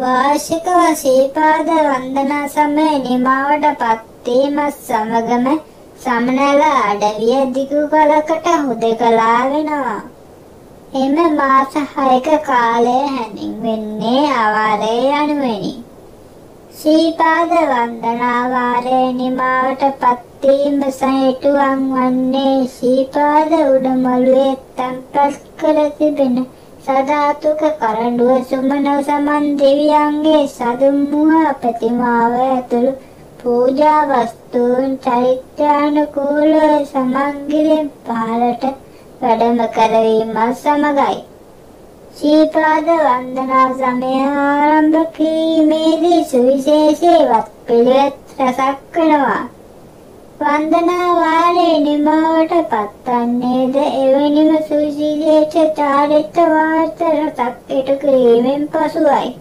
වාර්ෂිකව ශීපාද වන්දනා සමය නිමාවට පත්වීමත් සමගම සමනල අඩවිය දිගු කලකට හුදකලා වෙනවා. එම මාස 6ක කාලය හැඳින්වෙන්නේ අවාරේ යනුවෙනි. ශීපාද වන්දනා වාරයේ නිමාවට පත්වීම සහිතුවන් වන්නේ ශීපාද උඩමළුවේ තැන්පත් කර තිබෙන සදාතුක කරඬුව සුමන සමන් දෙවියන්ගේ සදුම්මුහ ප්‍රතිමාව ඇතුළු පූජා වස්තුන් චෛත්‍යානුකූල සමන්ගිරින් පහළට වැඩම කරවීම සමගයි. ශීපාද වන්දනා සමය ආරම්භ කිරීමේදී සුවිශේෂී වත් පිළිවෙත් රැසක් වෙනවා. වන්දනා වාරයේ නිමාවට පත්වන්නේද එවැනිම සුවිශේෂ චාරිත්‍ර වාර්ත රසක් ඉටු කිරීමෙන් පසුවයි.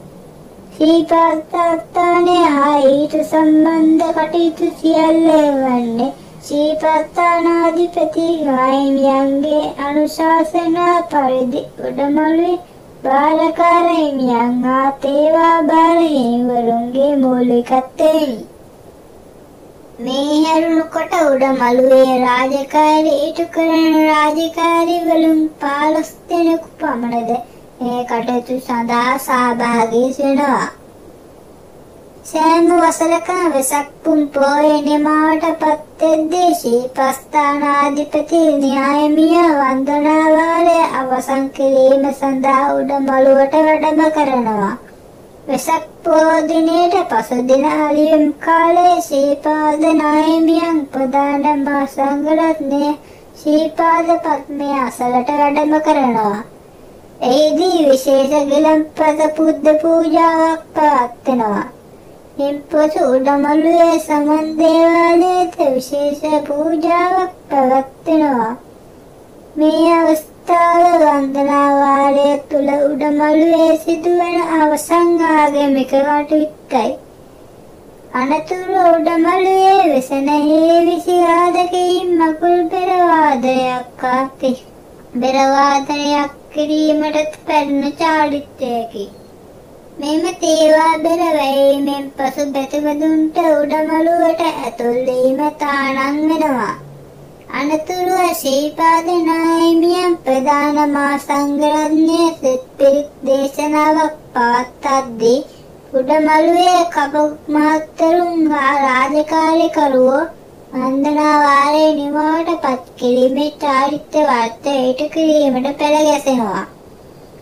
ශීපස්ථානයේ හා ඊට සම්බන්ධ කටයුතු සියල්ල වන්නේ ශීපස්ථානාධිපති හිමියන්ගේ අනුශාසනා පරිදි උඩමළුවේ බාලකාර හිමියන් හා තේවා බාල හිමිවරුන්ගේ මූලිකත්වයෙනි. මේ හැරුණු කොට උඩමළුවේ රාජකාරී ඉටු කරන රාජකාරී වලින් 15 දෙනෙකු පමණද මේ කටයුතු සඳහා සහභාගී වෙනවා. සෑම වසරකම වෙසක් පුන් පොහොය නිමාවට පත්වෙද්දී ශීපස්ථානාධිපති න්‍යායමිය වන්දනාවාරය අවසන් කිරීම සඳහා උඩමළුවට වැඩම කරනවා. වෙසක් පොහෝ දිනයට පසු දින අලියම් කාලයේ ශීපාද නායමියන් ප්‍රධාන මා සංඝරත්නය ශීපාද පත්මය අසලට වැඩම කරනවා. එහිදී විශේෂ ගිලන්පත පුද්ද පූජාවක් පවත්වනවා. ඉන්පසු උඩමළුවේ සමන් දේවාලයට විශේෂ පූජාවක් පැවැත්වෙනවා. මේ අවස්ථාව වන්දනා වාරය තුල උඩමළුවේ සිදුවන අවසන් ආගමික කටයුත්තයි. අනතුරු උඩමළුවේ වෙසෙනෙහි විසිරාදකයින් මකුල් පෙර වාදනයක් ආති. බෙර වාදනයක් කිරීමට පැරණ චාරිත්‍රයකි. මෙම තේවා බෙර වැයීමෙන් පසු බැතිමදුන්ට උඩමළුවට ඇතුල් වීම තානන් වෙනවා. අනතුරුව ශ්‍රීපාද නාහිමියන් ප්‍රධාන මා සංඝරත්නය සෙත් පිරිත් දේශනාවක් පවත්වද්දී උඩමළුවේ කප මහත්තරුන් හා රාජකාරිකරුවෝ වන්දනා වාරයේ නිමාවට පත් කිරීමේ චාරිත්‍ර වාර්තා ඉටු කිරීමට පෙළ ගැසෙනවා.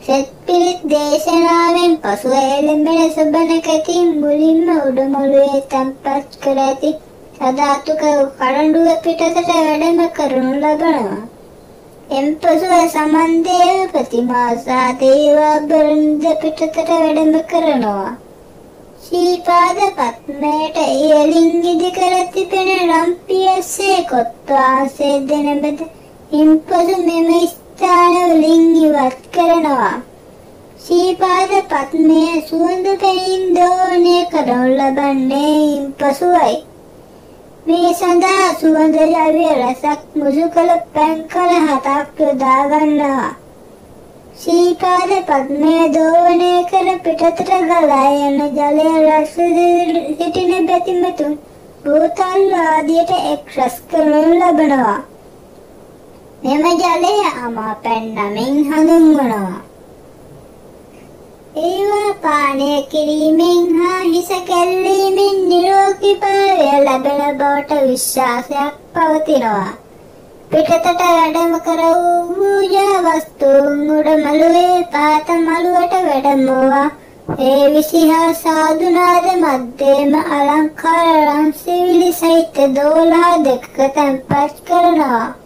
සෙත් පිරිත් දේශනාවෙන් පසුව එළඹෙන සුබනකතින් මුලින්ම උඩමළුවේ තැන්පත් කර ඇති සදාතුක කරඬුව පිටතට වැඩම කරනු ලබනවා. එම්පසුව සමන්දේව ප්‍රතිමා සහ දේවාභරණ පිටතට වැඩම කරනවා. ශීපාද පත්මයට ඉහළින් ඉදි කර තිබෙන රම්පියස්සේ කොත්වාසේ දෙනබද ඉන්පසු මෙම ස්ථාන වලින් ඉවත් කරනවා. ශීපාද පත්මය සුවඳ පැයින් දෝණය කරනු ලබන්නේ ඉන්පසුයි. මේ සඳහා සුවඳ ද්‍රව්‍ය රසක් මුසු කළ පැන් කළ හතක් යොදා ගන්නවා. ශීපාද පද්මය දෝවනය කර පිටතට ගලා යන ජලය රස සිටින බැතිමතුන් භූතල් ආදියට එක් රස කරනු ලබනවා. මෙම ජලය අමා පැන් නමින් හඳුන්වනවා. ඒවා පානය කිරීමෙන් හා හිස කැල්ලීමෙන් නිරෝගීභාවය ලැබෙන බවට විශ්වාසයක් පවතිනවා. පිටතට වැඩම කර වූ පූජා වස්තුන් උඩමළුවේ පාත මළුවට වැඩමුවා. ඒ විසිහා සාදුනාද මැද්දේම අලංකාර රන් සිවිලි සහිත දෝලා දෙකක තැන්පත් කරනවා.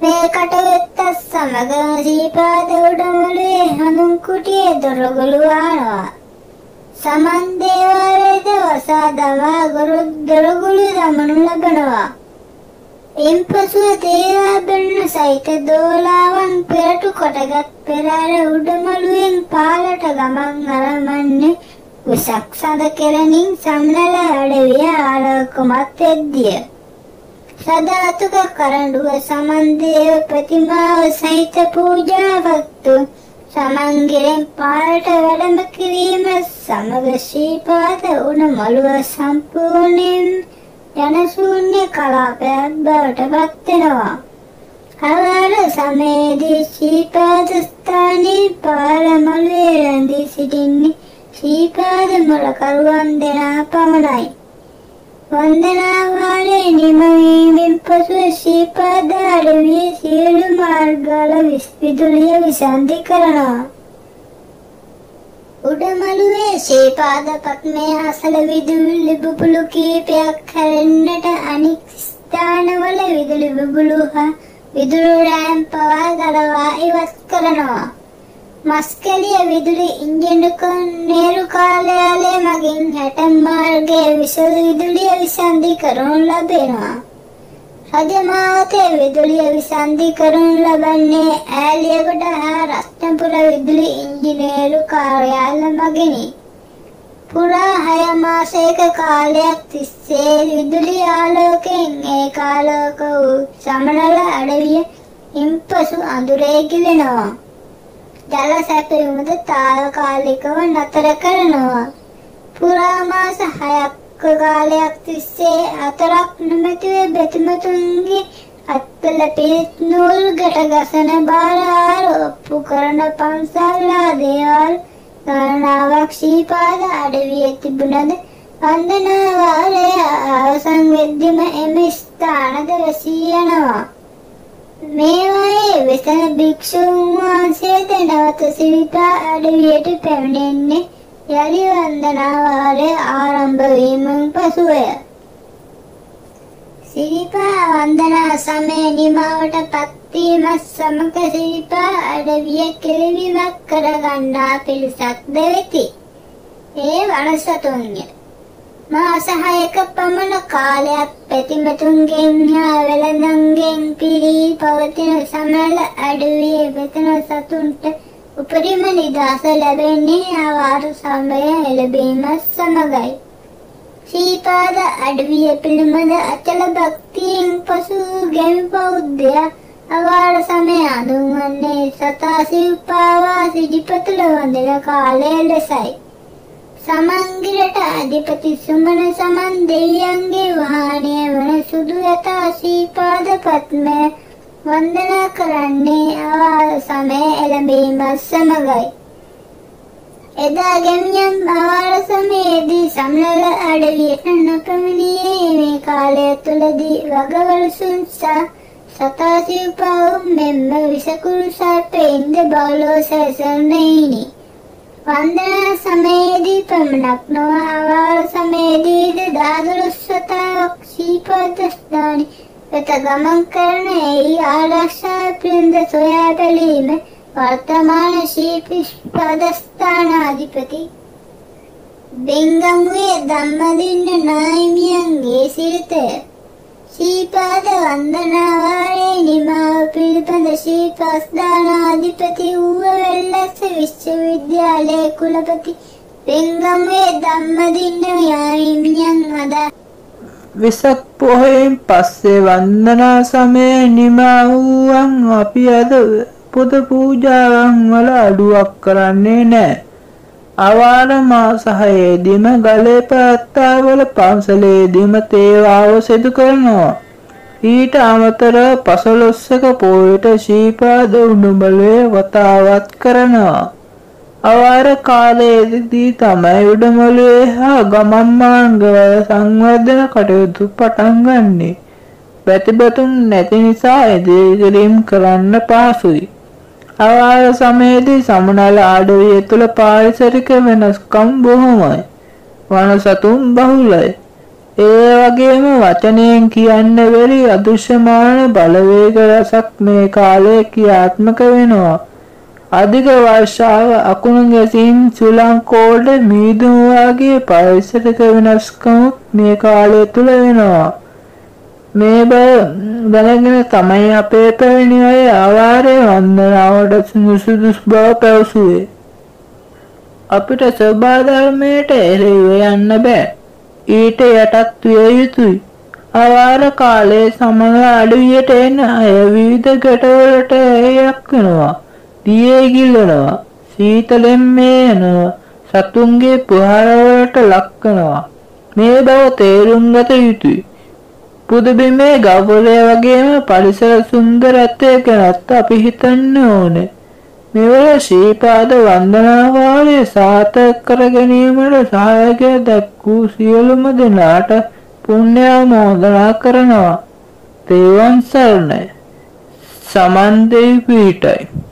මේ කටයුත්ත සමග සීපාද උඩමුළුවේ හඳුන් කුටියේ දොරගුළු වහනවා. සමන් දේවාලයේද වසා දමා ගොරු දොරගුළු දමනු ලබනවා. ඉන්පසුව දේවාභරණ සහිත දෝලාවන් පෙරටු කොටගත් පෙරහැර උඩමළුවෙන් පාලට ගමන් අරමන්නේ උසක් සඳ කෙරණින් සම්නල අඩවිය ආලෝකමත් වෙද්දිය. සදාතුක කරඬුව සමන්දේව ප්‍රතිමාව සහිත පූජාවක්තු සමන්ගිරෙන් පාරට වැඩම කිරීම සමග ශ්‍රීපාද උණ මළුව සම්පූර්ණයෙන් යනශූන්‍ය කලාපයක් බවට පත් වෙනවා. අවර සමයේදී ශ්‍රීපාද ස්ථානයේ පාර මළුවේ රැඳී සිටින්නේ ශ්‍රීපාද මොලකරුවන් දෙනා පමණයි. වන්දනාවාරයේ නිමවීමෙන් පසුව ශ්‍රීපාද අඩවියේ සියලු මාර්ගවල විදුලිය විසන්ධි කරනවා. උඩමළුවේ ශ්‍රීපාද පත්මේ අසල විදුලි බුබුලු කීපයක් හැරෙන්නට අනික් ස්ථානවල විදුලි බුබුලු හා විදුලි රෑම් පවා ගලවා ඉවත් කරනවා. මස්කලිය විදුලි ඉංජිනක නේරු කාර්යාලය මගින් හැටම් මාර්ගයේ විසඳ විදුලිය විසන්ධි කරනු ලැබෙනවා. රජමාවතේ විදුලිය විසන්ධි කරනු ලබන්නේ ඈලියගොඩ හා රත්නපුර විදුලි ඉංජිනේරු කාර්යාල මගිනි. පුරා හය මාසයක කාලයක් තිස්සේ විදුලි ආලෝකයෙන් ඒකාලෝක වූ සමනල අඩවිය ඉන්පසු අඳුරේ ගිලෙනවා. ජල සැපයුමද తాවකාලිකව නතර කරනවා. පුරා මාස 6ක් කාලයක් තිස්සේ අතරක් නොමැතිව බෙතුමතුන්ගේ අත්වල පිරිත් නූල් ගැට ගසන බාර ඔප්පු කරන පන්සල්ලා දේවල් ගණනාවක් ශීපාද අඩවියේ තිබුණද වන්දනාවාරය අවසන් වෙද්දිම එම ස්ථානද වැසී යනවා. මේවායේ වෙසෙන භික්ෂුන් වහන්සේද නැවත සිරිපා අඩවියට පැමිණෙන්නේ යලි වන්දනාවාරය ආරම්භ වීමෙන් පසුවය. සිරිපා වන්දනා සමය නිමාවට පත්වීම සමග සිරිපා අඩවිය කෙලවීමක් කරගන්නා පිරිසක්ද වෙති. ඒ වනසතුන්ය. මාස 6ක පමණ කාලයක් පැතිමතුන්ගෙන් හා වෙළඳන්ගෙන් පිරී පවතින සමල අඩවියේ වෙතන සතුන්ට උපරිම නිදහස ලැබෙන්නේ ආවාර සමය එළඹීමත් සමගයි. සීපාද අඩවිය පිළිබඳ අචල භක්තියෙන් පසු ගැමි බෞද්ධයා අවාර සමය අඳුන්වන්නේ සතා සිව්පාවා සිජිපතුල වඳින කාලය ලෙසයි. සමන්ගිරට අධිපති සුමන සමන් දෙවියන්ගේ වාහනය වන සුදු යතා ශ්‍රීපාද පත්මය වන්දනා කරන්නේ අවාර සමය එළඹීමත් සමගයි. එදා ගැමියන් අවාර සමයේදී සම්ලල අඩවියට නොපැමිණියේ මේ කාලය තුළදී වගවලසුන්සා සතා සිව්පාවුම් මෙන්ම විසකුරු සර්පයින්ද බවලෝ සැසන්නයිනි. වන්දනා සමයේදී පමණක් නොව අවාර සමයේදීද දාදොළොස්වතාවක් ශීපදස්ථානි වෙත ගමන් කරන ඒ ආරක්ෂා පිළිඳ සොයා බැලීම වර්තමාන ශීපදස්ථානාධිපති බෙංගමුවේ ධම්මදින්න නාහිමියන්ගේ සිරිතය. ශ්‍රීපාද වන්දනාවාරයේ නිමාව පිළිබඳ ශ්‍රීපස්දානාධිපති ඌව වෙල්ලස්ස විශ්වවිද්‍යාලයේ කුලපති වෙංගමුවේ ධම්මදින්න යාහිමියන් අදා වෙසක් පොහොයෙන් පස්සේ වන්දනා සමය නිමා වූවන් අපි අද පොද පූජාවන් වල අඩුවක් කරන්නේ නැහැ. අවාර මාස හයේදීම ගලේ පැවැත්තාවල පන්සලේදීම තේවාව සිදු කරනවා. ඊට අමතරව පසළොස්වක පෝයට ශීපාද උඩුබලේ වතාවත් කරනවා. අවාර කාලයේදී තමයි උඩමළුවේ හා ගමන් මාර්ගවල සංවර්ධන කටයුතු පටන් ගන්නේ. ප්‍රතිබතුන් නැති නිසා ඉදිරිම් කරන්න පහසුයි. අවාර සමයේදී සමනල අඩවිය තුළ පාරිසරික වෙනස්කම් බොහොමයි. වන සතුන් බහුලයි. ඒ වගේම වචනයෙන් කියන්න බැරි අදෘශ්‍යමාන බලවේග රසක් මේ කාලේ ක්‍රියාත්මක වෙනවා. අධික වර්ෂාව අකුණු ගැසීම් සුළං කෝල්ඩ මීදුම වගේ පරිසරික වෙනස්කම් මේ කාලය තුල වෙනවා. මේ බව දැනගෙන තමයි අපේ පැරණි අය ආවාරයේ වන්දනාවට සුදුසු බව පැවසුවේ. අපිට ස්වභාධර්මයට එරෙහිව යන්න බෑ. ඊට යටත් විය යුතුයි. අවාර කාලයේ සමග අඩවියට එන අය විවිධ ගැටවලට ඇයක් වෙනවා. දියේ ගිල්ලනවා. සීතලෙන් මේ යනවා. සතුන්ගේ පුහරවලට ලක්කනවා. මේ බව තේරුම් ගත යුතුයි. පුදබිමේ ගව්වලය වගේම පරිසර සුන්දරත්වය ගැනත් අපි හිතන්න ඕනේ. මෙවර ශ්‍රීපාද වන්දනාවාරය සාර්ථක කර ගැනීමට සහායකය දක්වූ සියලුම දෙනාට පුණ්‍යාමෝදනා කරනවා. තෙරුවන් සරණයි. සමන් දෙවි පීඨයි